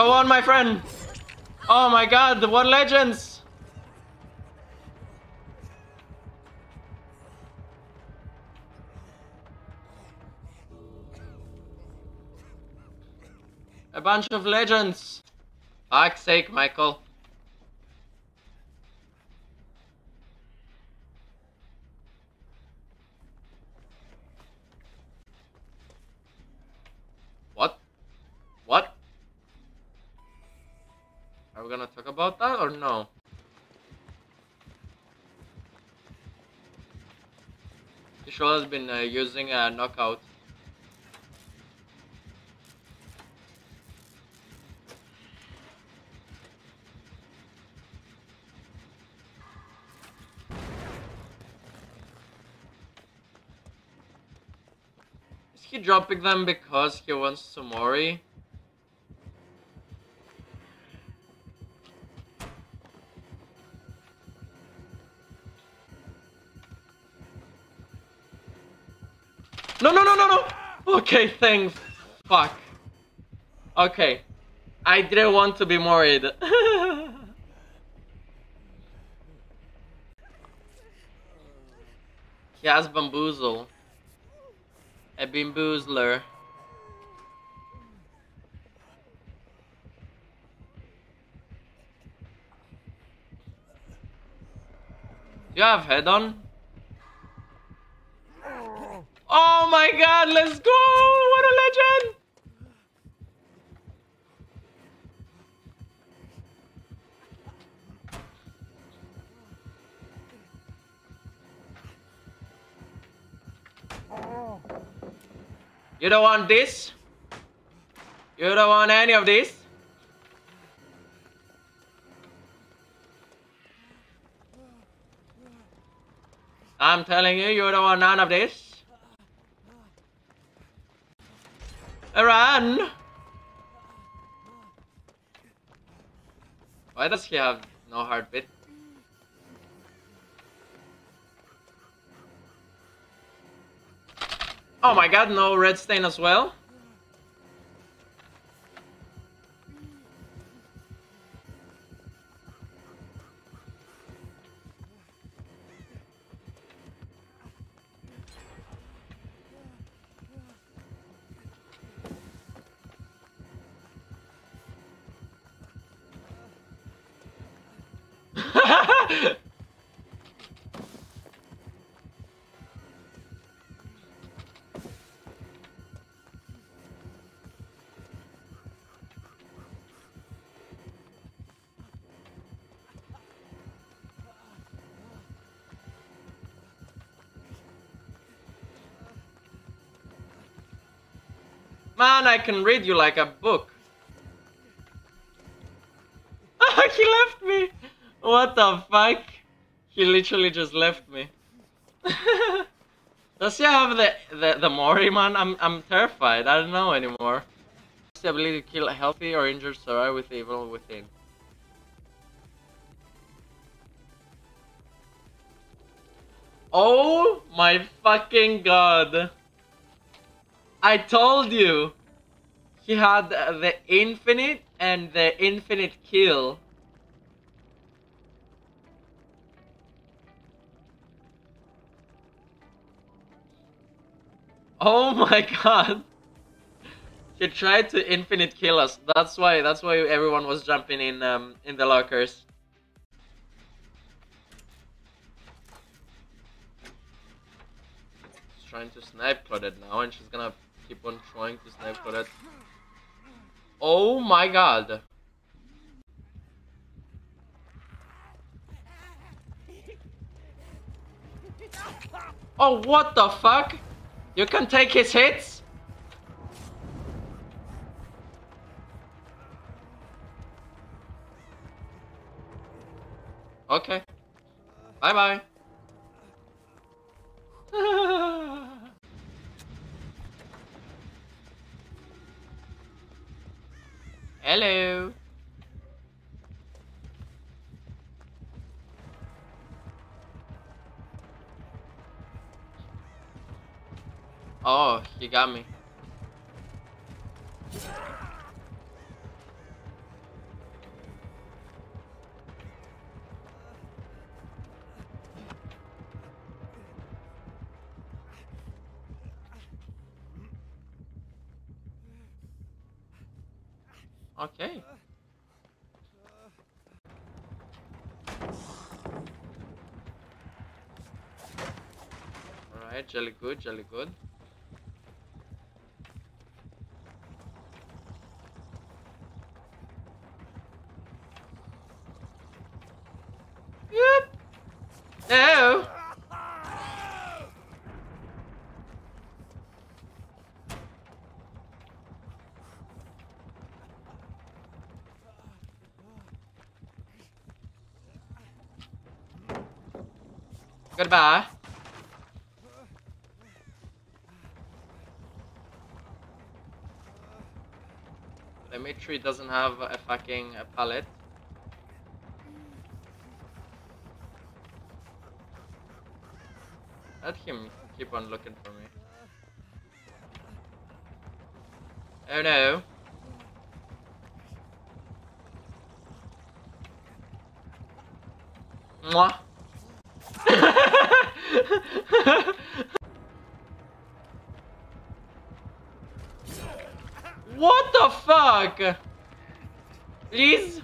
Go on, my friend. Oh my god, the one legends. A bunch of legends. Fuck's sake, Michael. About that or no? Kishore has been uh, using a knockout. Is he dropping them because he wants Sumori? No, no, no, no, no! Okay, thanks. Fuck. Okay. I didn't want to be worried. he has bamboozle. A bamboozler. You have head on? Oh my god, let's go! What a legend! You don't want this? You don't want any of this? I'm telling you, you don't want none of this. Run! Why does he have no heartbeat? Oh my god, no red stain as well? Man, I can read you like a book. he left me! What the fuck? He literally just left me. Does he have the, the, the Mori, man? I'm, I'm terrified. I don't know anymore. The ability to kill a healthy or injured Sarai with evil within. Oh my fucking god. I told you. He had the infinite and the infinite kill. Oh my god. She tried to infinite kill us. That's why that's why everyone was jumping in um in the lockers. She's trying to snipe Claudette now and she's gonna keep on trying to snipe Claudette. Oh my god. Oh, what the fuck? You can take his hits? Okay. Bye-bye. Hello. Oh, you got me. Okay. Alright, jelly good, jelly good. Goodbye. Dimitri doesn't have a fucking a pallet. Let him keep on looking for me. Oh no. Mwah. What the fuck? Please?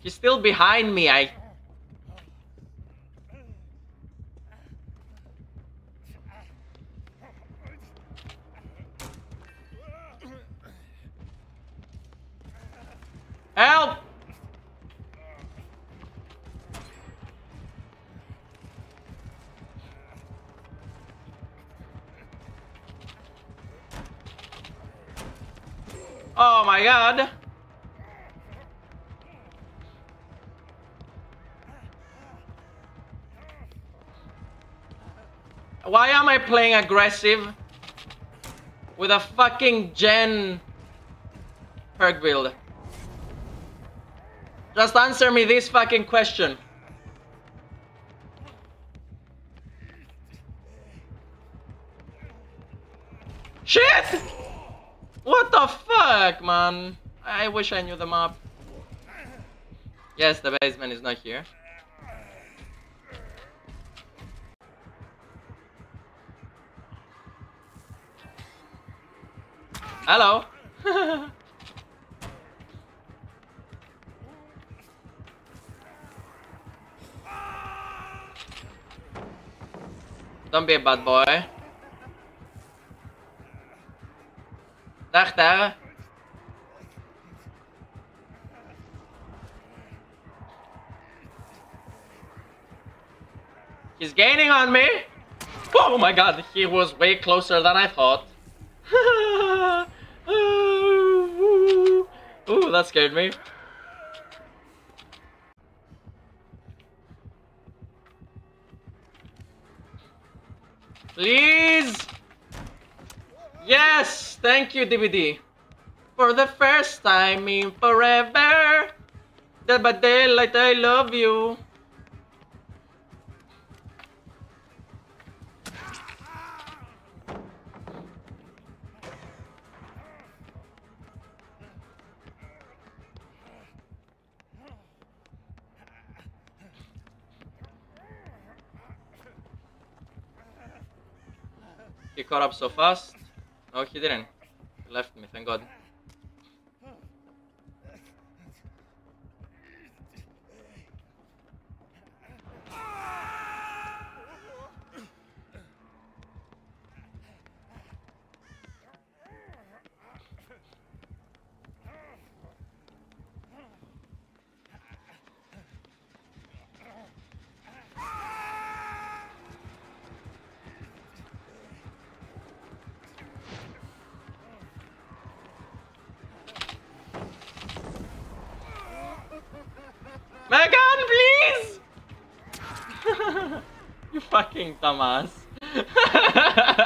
He's still behind me, I... Help! Oh my god! Why am I playing aggressive? With a fucking gen perk build. Just answer me this fucking question. Shit! What the fuck, man? I wish I knew the map. Yes, the basement is not here. Hello. Don't be a bad boy. Dag daar. He's gaining on me. Oh my god, he was way closer than I thought. Ooh, that scared me. Please! Yes! Thank you, DBD. For the first time in forever. Dead by Daylight, I love you. He caught up so fast. No, he didn't. He left me, thank god. Please! you fucking dumbass.